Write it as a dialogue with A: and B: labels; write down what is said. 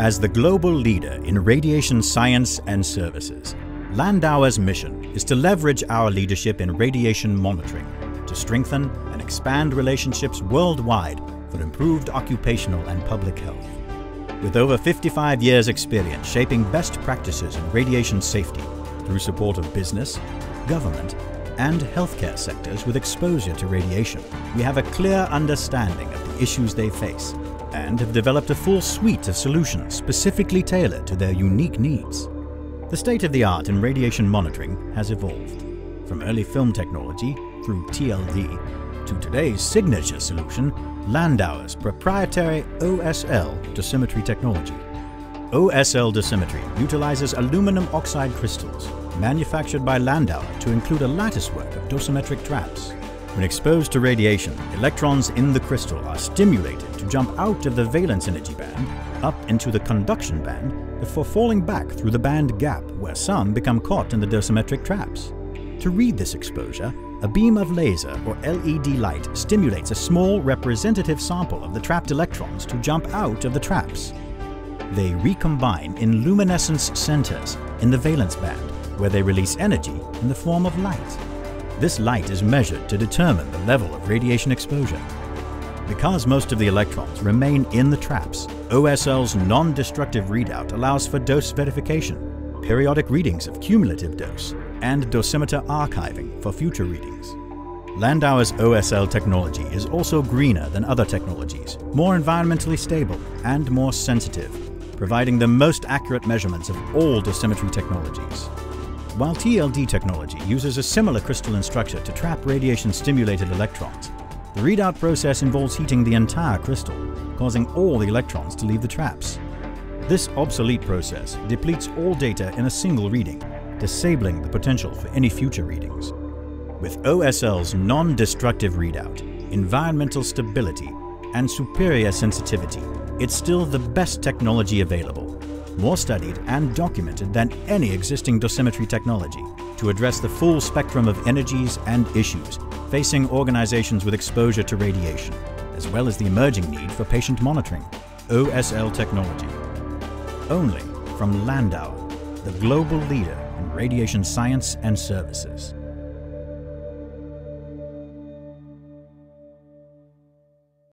A: As the global leader in radiation science and services, Landauer's mission is to leverage our leadership in radiation monitoring to strengthen and expand relationships worldwide for improved occupational and public health. With over 55 years' experience shaping best practices in radiation safety through support of business, government, and healthcare sectors with exposure to radiation, we have a clear understanding of the issues they face and have developed a full suite of solutions specifically tailored to their unique needs. The state of the art in radiation monitoring has evolved, from early film technology through TLD to today's signature solution, Landauer's proprietary OSL dosimetry technology. OSL dosimetry utilizes aluminum oxide crystals manufactured by Landauer to include a latticework of dosimetric traps. When exposed to radiation, electrons in the crystal are stimulated to jump out of the valence energy band up into the conduction band before falling back through the band gap where some become caught in the dosimetric traps. To read this exposure, a beam of laser or LED light stimulates a small representative sample of the trapped electrons to jump out of the traps. They recombine in luminescence centers in the valence band where they release energy in the form of light. This light is measured to determine the level of radiation exposure. Because most of the electrons remain in the traps, OSL's non-destructive readout allows for dose verification, periodic readings of cumulative dose, and dosimeter archiving for future readings. Landauer's OSL technology is also greener than other technologies, more environmentally stable, and more sensitive, providing the most accurate measurements of all dosimetry technologies. While TLD technology uses a similar crystalline structure to trap radiation-stimulated electrons, the readout process involves heating the entire crystal, causing all the electrons to leave the traps. This obsolete process depletes all data in a single reading, disabling the potential for any future readings. With OSL's non-destructive readout, environmental stability, and superior sensitivity, it's still the best technology available more studied and documented than any existing dosimetry technology to address the full spectrum of energies and issues facing organizations with exposure to radiation, as well as the emerging need for patient monitoring, OSL technology. Only from Landauer, the global leader in radiation science and services.